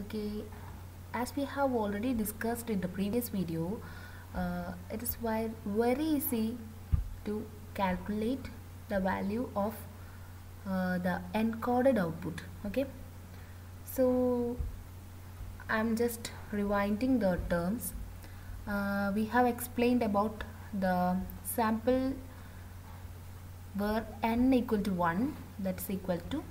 okay. As we have already discussed in the previous video uh, it is very easy to calculate the value of uh, the encoded output. Okay. So I'm just rewinding the terms. Uh, we have explained about the sample where n equal to 1 that's equal to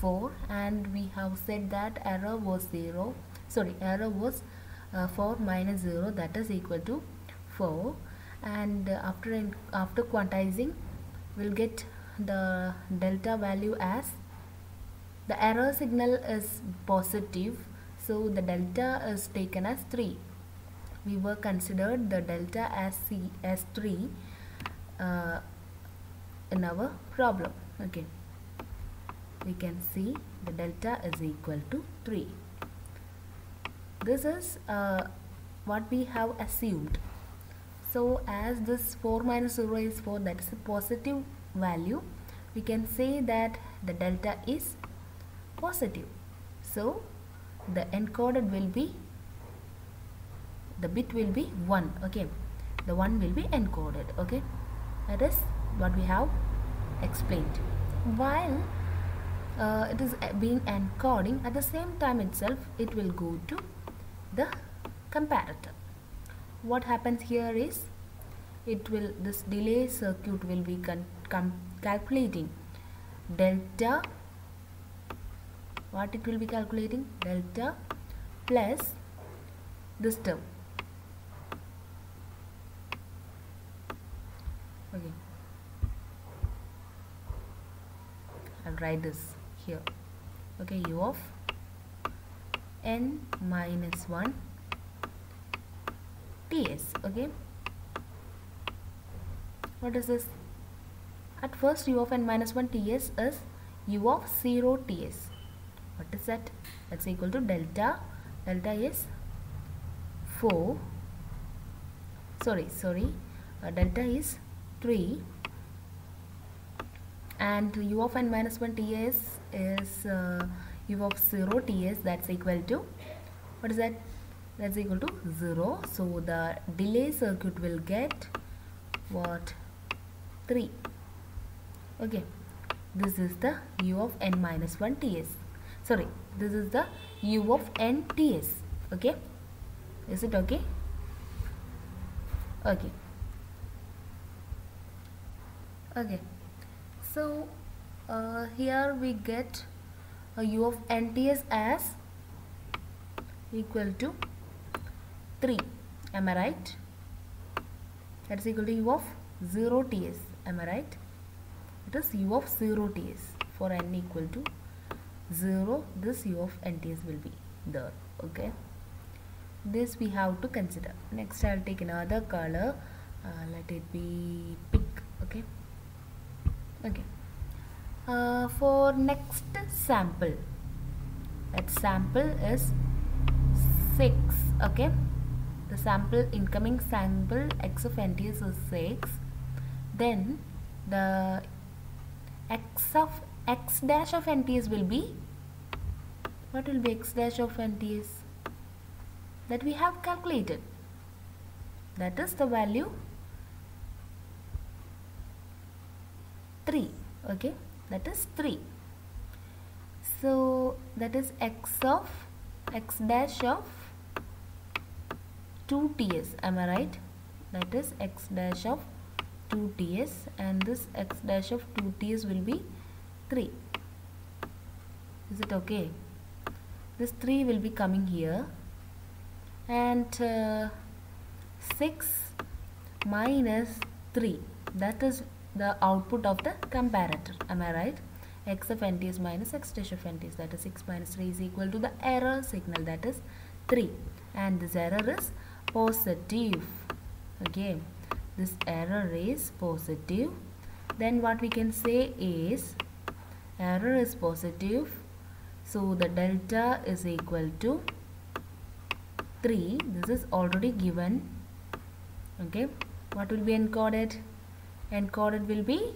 4 and we have said that error was 0 sorry error was uh, 4 minus 0 that is equal to 4 and uh, after in, after quantizing we'll get the delta value as the error signal is positive so the delta is taken as 3 we were considered the delta as C as 3 uh, in our problem okay we can see the delta is equal to 3 this is uh, what we have assumed. So as this 4 minus 0 is 4 that is a positive value we can say that the delta is positive. So the encoded will be the bit will be 1 okay? The 1 will be encoded okay? That is what we have explained. While uh, it is being encoding at the same time itself it will go to the comparator. What happens here is it will this delay circuit will be calculating delta what it will be calculating? Delta plus this term. Okay. I'll write this here. Okay u of n minus 1 ts okay? What is this? At first u of n minus 1 ts is u of 0 ts what is that? That's equal to delta delta is 4 sorry sorry uh, delta is 3 and u of n minus 1 ts is uh, u of 0 ts that's equal to what is that? That's equal to 0 so the delay circuit will get what? 3 okay. This is the u of n minus 1 ts. Sorry this is the u of n ts. Okay? Is it okay? Okay. Okay. So uh, here we get a u of nts as equal to 3 am I right? That is equal to u of 0 ts am I right? It is u of 0 ts for n equal to 0 this u of nts will be there okay? This we have to consider. Next I'll take another color. Uh, let it be pink okay? Okay uh, for next sample. That sample is 6 okay? The sample incoming sample x of nts is 6 then the x of x dash of nts will be what will be x dash of nts that we have calculated. That is the value 3 okay that is 3 so that is x of x dash of 2 ts am I right? That is x dash of 2 ts and this x dash of 2 ts will be 3 is it okay? This 3 will be coming here and uh, 6 minus 3 that is the output of the comparator. Am I right? X of nt is minus x dash of nt is that is 6 minus 3 is equal to the error signal that is 3 and this error is positive. Okay. This error is positive. Then what we can say is error is positive. So the delta is equal to 3 this is already given. Okay. What will be encoded encoded will be?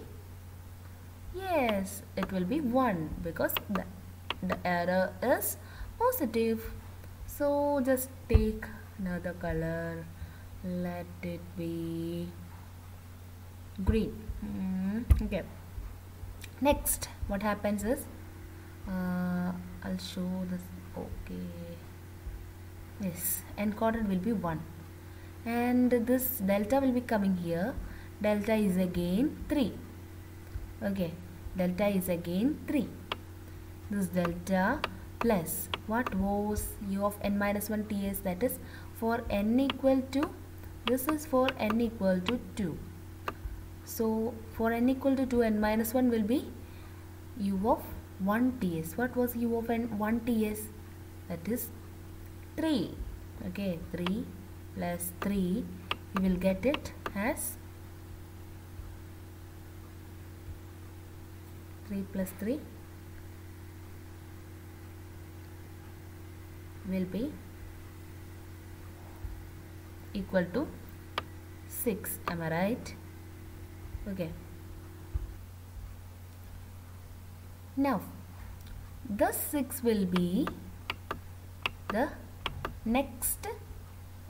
Yes it will be 1 because the, the error is positive. So just take another color. Let it be green. Mm, okay. Next what happens is uh, I'll show this. Okay. Yes encoded will be 1 and this delta will be coming here delta is again 3 okay delta is again 3 this delta plus what was u of n minus 1 ts that is for n equal to this is for n equal to 2 so for n equal to 2 n minus 1 will be u of 1 ts. What was u of n 1 ts? That is 3 okay 3 plus 3 you will get it as 3 plus 3 will be equal to 6 am I right? Okay. Now the 6 will be the next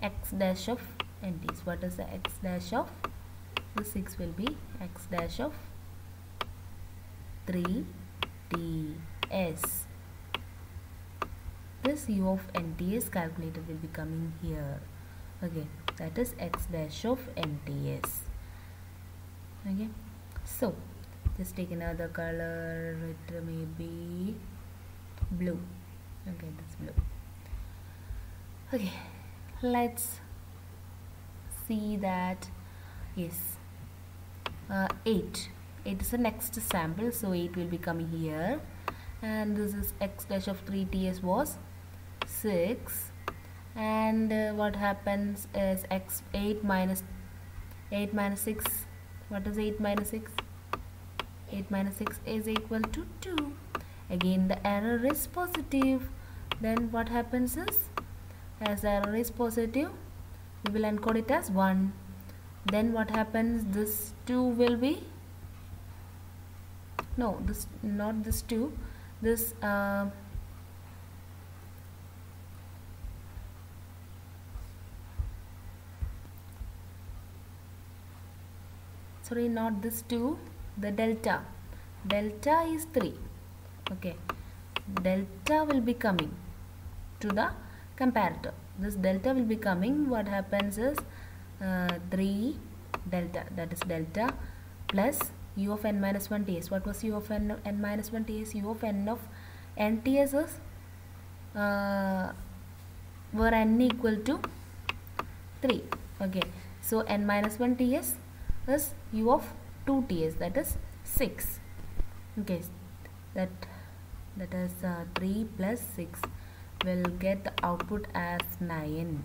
x dash of nts what is the x dash of? The 6 will be x dash of 3 ts this u of nts calculator will be coming here. Okay that is x dash of nts okay so just take another color it may be blue. Okay that's blue. Okay let's see that. Yes uh, 8 8 is the next sample so it will become here. And this is x dash of 3 ts was 6 and uh, what happens is x 8 minus 8 minus 6 what is 8 minus 6 8 minus 6 is equal to 2 again the error is positive. Then what happens is as error is positive we will encode it as 1 then what happens? This 2 will be no this not this 2 this uh, sorry not this 2 the delta. Delta is 3 okay. Delta will be coming to the comparator. This delta will be coming. What happens is uh, 3 delta that is delta plus u of n minus 1 ts what was u of n, n minus 1 ts u of n of n ts is uh, were n equal to 3 okay. So n minus 1 ts is u of 2 ts. That is 6 okay. That that is uh, 3 plus 6 will get the output as 9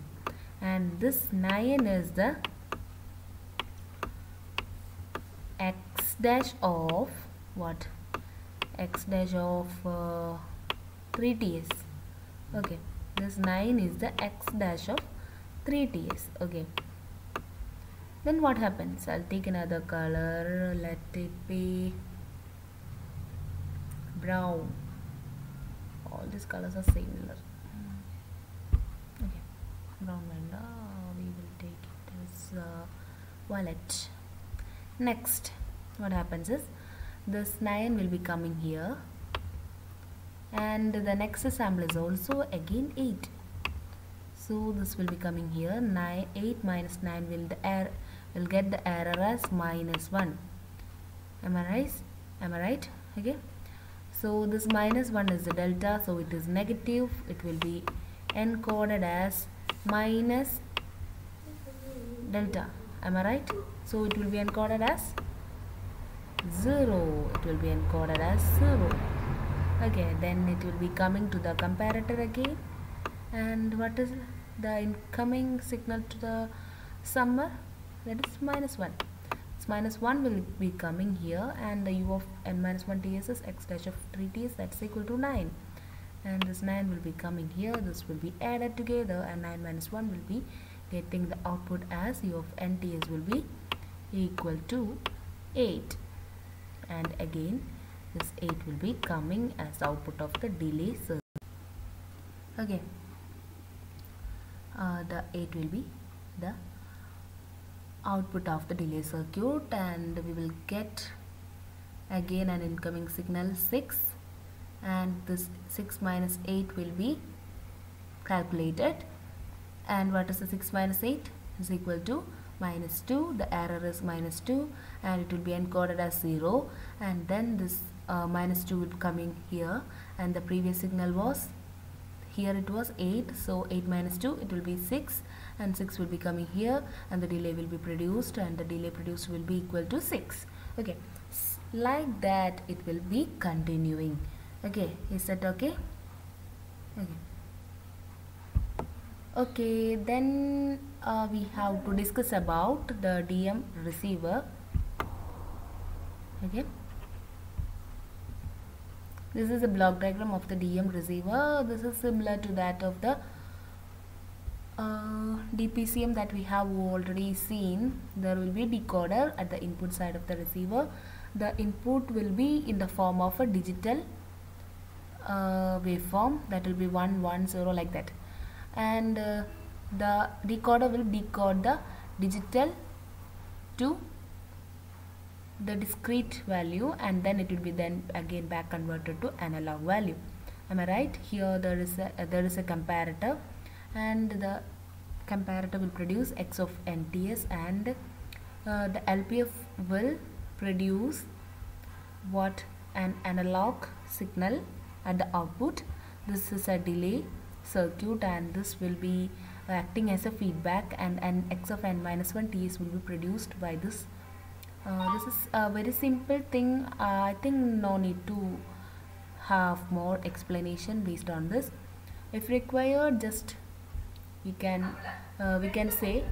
and this 9 is the x dash of what? X dash of uh, 3 ts. Okay. This 9 is the x dash of 3 ts. Okay. Then what happens? I'll take another color. Let it be brown. All these colors are similar. Okay. Brown and uh, we will take it as uh, violet. Next what happens is this 9 will be coming here and the next sample is also again 8 so this will be coming here 9 8 minus 9 will the air will get the error as minus 1 am I right? Am I right? Okay. So this minus 1 is the delta so it is negative. It will be encoded as minus delta. Am I right? So it will be encoded as 0 it will be encoded as 0 okay then it will be coming to the comparator again. And what is the incoming signal to the summer? That is minus 1 so minus 1 will be coming here and the u of n minus 1 ts is x dash of 3 ts that's equal to 9 and this 9 will be coming here this will be added together and 9 minus 1 will be getting the output as u of n ts will be equal to 8 and again this 8 will be coming as output of the delay circuit okay uh, the 8 will be the output of the delay circuit and we will get again an incoming signal 6 and this 6 minus 8 will be calculated. And what is the 6 minus 8 is equal to minus 2 the error is minus 2 and it will be encoded as 0 and then this uh, minus 2 will be coming here. And the previous signal was here it was 8 so 8 minus 2 it will be 6 and 6 will be coming here and the delay will be produced and the delay produced will be equal to 6 okay like that it will be continuing. Okay is that okay? Okay okay then uh, we have to discuss about the DM receiver. Okay. This is a block diagram of the DM receiver. This is similar to that of the uh, DPCM that we have already seen. There will be decoder at the input side of the receiver. The input will be in the form of a digital uh, waveform. That will be 1 1 0 like that and uh, the decoder will decode the digital to the discrete value and then it will be then again back converted to analog value. Am i right? Here there is a uh, there is a comparator and the comparator will produce x of nts and uh, the lpf will produce what? An analog signal at the output. This is a delay circuit and this will be acting as a feedback and an x of n minus 1 ts will be produced by this. Uh, this is a very simple thing. Uh, I think no need to have more explanation based on this. If required just we can uh, we can say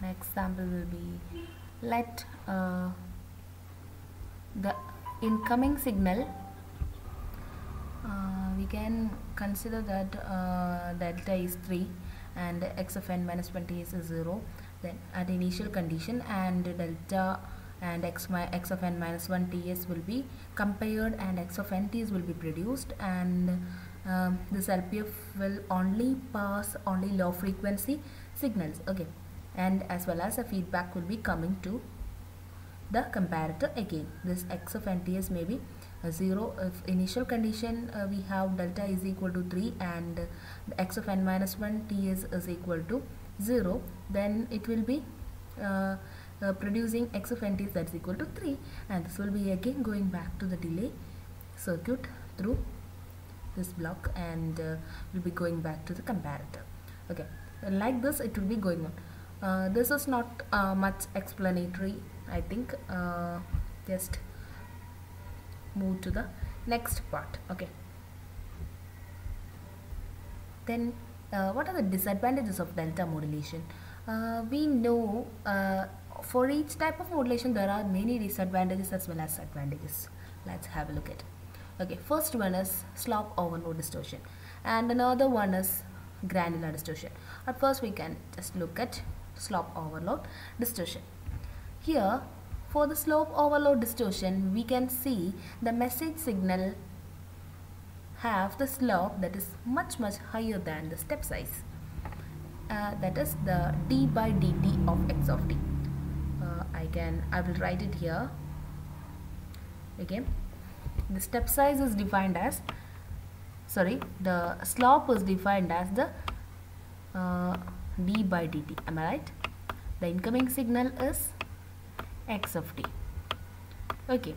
an example will be let uh, the incoming signal uh, we can consider that uh, delta is 3 and x of n minus 20 is 0 then at initial condition and delta and x, my, x of n minus 1 ts will be compared and x of n ts will be produced. And um, this LPF will only pass only low frequency signals okay. And as well as a feedback will be coming to the comparator again. This x of nts may be 0 if initial condition uh, we have delta is equal to 3 and x of n minus 1 t is is equal to 0 then it will be uh, uh, producing x of n t that's equal to 3 and this will be again going back to the delay circuit through this block and uh, will be going back to the comparator. Okay like this it will be going on. Uh, this is not uh, much explanatory I think. Uh, just move to the next part okay. Then uh, what are the disadvantages of delta modulation? Uh, we know uh, for each type of modulation there are many disadvantages as well as advantages. Let's have a look at. Okay first one is slope overload distortion and another one is granular distortion. At first we can just look at slope overload distortion. Here for the slope overload distortion we can see the message signal have the slope that is much much higher than the step size. Uh, that is the d by dt of x of t. Uh, I can I will write it here. Okay the step size is defined as sorry the slope is defined as the uh, d by dt. Am I right? The incoming signal is x of t. Okay.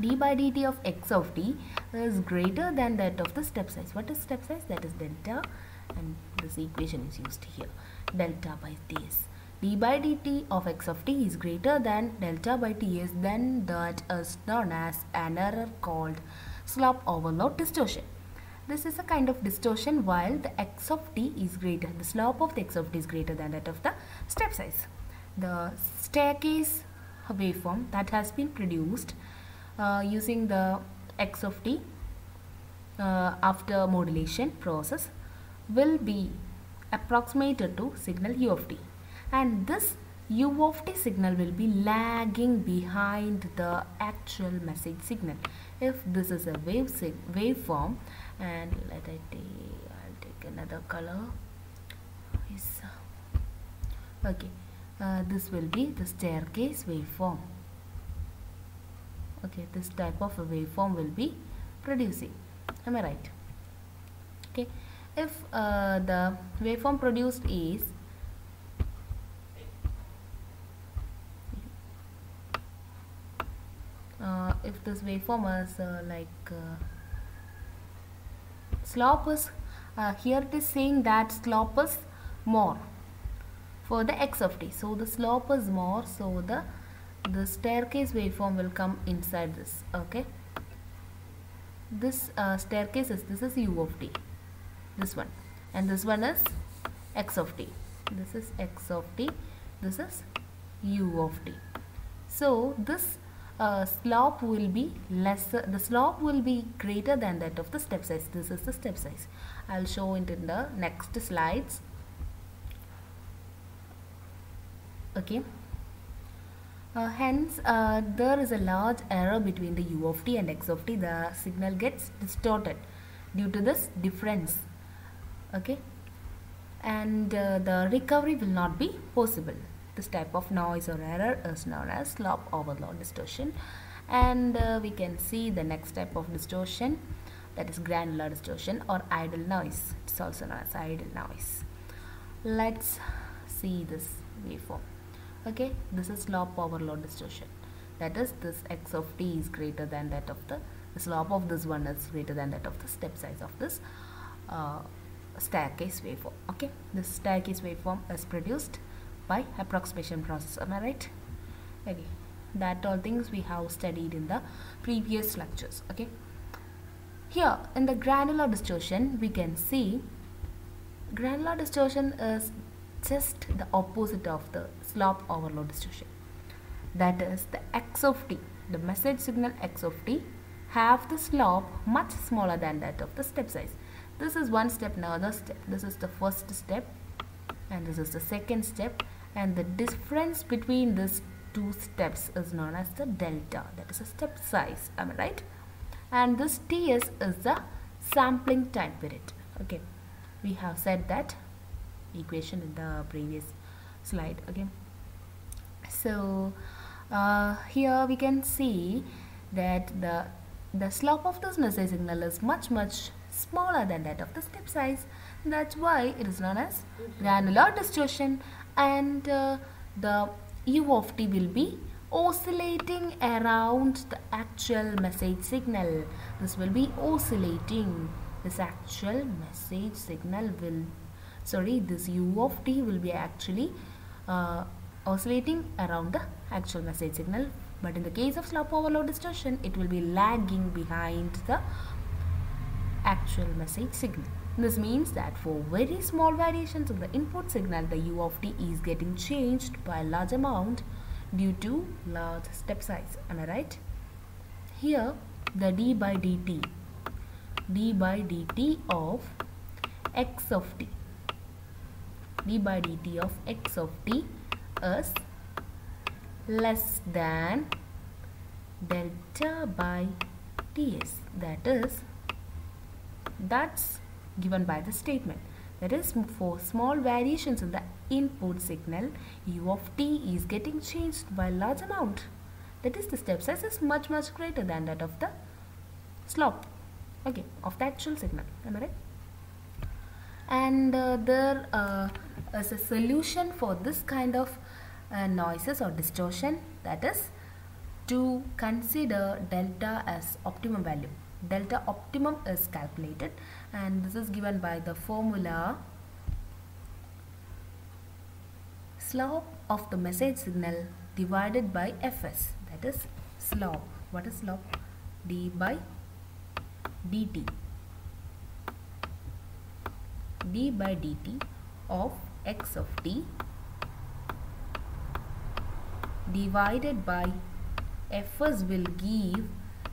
d by dt of x of t is greater than that of the step size. What is step size? That is delta and this equation is used here. Delta by ts. d by dt of x of t is greater than delta by ts. Then that is known as an error called slope overload distortion. This is a kind of distortion while the x of t is greater. The slope of the x of t is greater than that of the step size the staircase waveform that has been produced uh, using the x of t uh, after modulation process will be approximated to signal u of t. And this u of t signal will be lagging behind the actual message signal. If this is a wave waveform and let I take I'll take another color. Okay uh, this will be the staircase waveform. Okay this type of a waveform will be producing. Am I right? Okay if uh, the waveform produced is uh, if this waveform is uh, like uh, slope is uh, here it is saying that slope is more for the x of t. So the slope is more so the the staircase waveform will come inside this okay? This uh, staircase is this is u of t this one. And this one is x of t. This is x of t this is u of t. So this uh, slope will be lesser the slope will be greater than that of the step size. This is the step size. I'll show it in the next slides okay. Uh, hence uh, there is a large error between the u of t and x of t. The signal gets distorted due to this difference. Okay. And uh, the recovery will not be possible. This type of noise or error is known as slope overload distortion. And uh, we can see the next type of distortion that is granular distortion or idle noise. It's also known as idle noise. Let's see this waveform okay? This is slope overload distortion. That is this x of t is greater than that of the, the slope of this one is greater than that of the step size of this uh, staircase waveform. Okay? This staircase waveform is produced by approximation process am I right? Okay. That all things we have studied in the previous lectures. Okay? Here in the granular distortion we can see granular distortion is just the opposite of the slope overload distortion. That is the x of t, the message signal x of t have the slope much smaller than that of the step size. This is one step, another step. This is the first step and this is the second step and the difference between these two steps is known as the delta that is a step size am I right and this ts is the sampling time period okay we have said that equation in the previous slide okay? So uh, here we can see that the the slope of this message signal is much much smaller than that of the step size. That's why it is known as granular distortion and uh, the u of t will be oscillating around the actual message signal. This will be oscillating. This actual message signal will sorry this u of t will be actually uh, oscillating around the actual message signal. But in the case of slope overload distortion it will be lagging behind the actual message signal. This means that for very small variations of the input signal the u of t is getting changed by a large amount due to large step size. Am i right? Here the d by dt d by dt of x of t d by dt of x of t is less than delta by ts. That is that's given by the statement. That is for small variations in the input signal u of t is getting changed by large amount. That is the step size is much much greater than that of the slope. Okay of the actual signal. Am I right and uh, there uh, is a solution for this kind of uh, noises or distortion that is to consider delta as optimum value. Delta optimum is calculated and this is given by the formula slope of the message signal divided by fs. That is slope. What is slope? D by dt d by dt of x of t divided by fs will give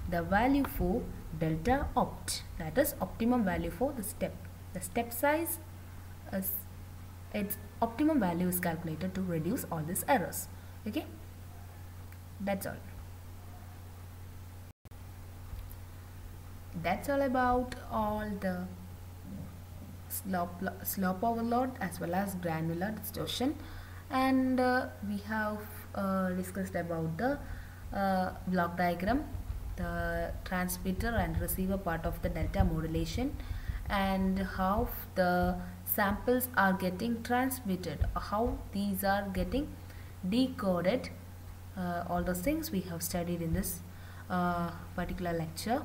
the value for delta opt. That is optimum value for the step. The step size is its optimum value is calculated to reduce all these errors. Okay? That's all. That's all about all the slope, slope overload as well as granular distortion. And uh, we have uh, discussed about the uh, block diagram the transmitter and receiver part of the delta modulation and how the samples are getting transmitted how these are getting decoded uh, all those things we have studied in this uh, particular lecture.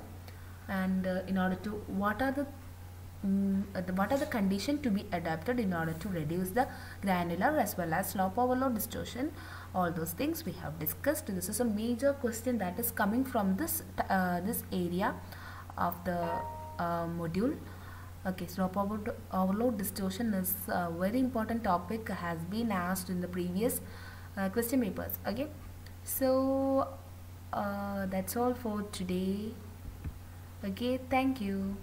And uh, in order to what are the uh, what are the condition to be adapted in order to reduce the granular as well as slope overload distortion? All those things we have discussed. This is a major question that is coming from this uh, this area of the uh, module. Okay slope overload, overload distortion is a very important topic has been asked in the previous uh, question papers. Okay so uh, that's all for today. Okay thank you